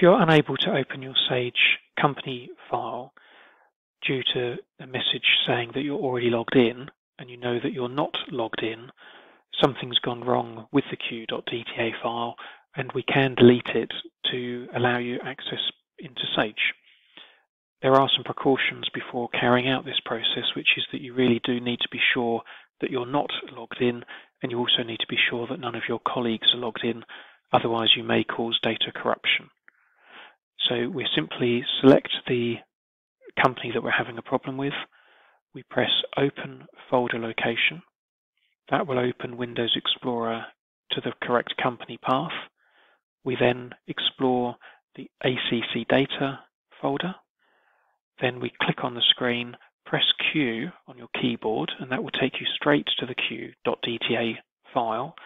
you're unable to open your Sage company file due to a message saying that you're already logged in and you know that you're not logged in, something's gone wrong with the q.dta file and we can delete it to allow you access into Sage. There are some precautions before carrying out this process, which is that you really do need to be sure that you're not logged in and you also need to be sure that none of your colleagues are logged in, otherwise you may cause data corruption. So we simply select the company that we're having a problem with. We press Open Folder Location. That will open Windows Explorer to the correct company path. We then explore the ACC data folder. Then we click on the screen, press Q on your keyboard, and that will take you straight to the q.dta file,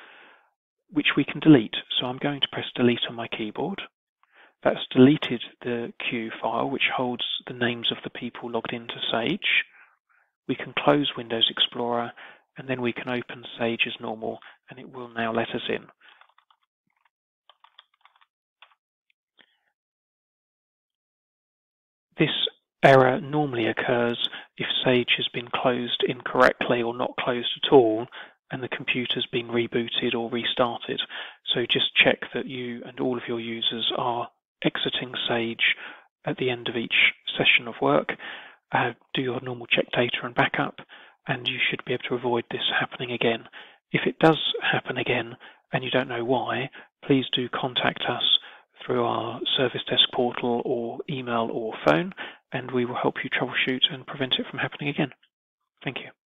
which we can delete. So I'm going to press delete on my keyboard. That's deleted the Q file, which holds the names of the people logged into Sage. We can close Windows Explorer, and then we can open Sage as normal, and it will now let us in. This error normally occurs if Sage has been closed incorrectly or not closed at all, and the computer's been rebooted or restarted. So just check that you and all of your users are exiting Sage at the end of each session of work. Uh, do your normal check data and backup, and you should be able to avoid this happening again. If it does happen again and you don't know why, please do contact us through our service desk portal or email or phone, and we will help you troubleshoot and prevent it from happening again. Thank you.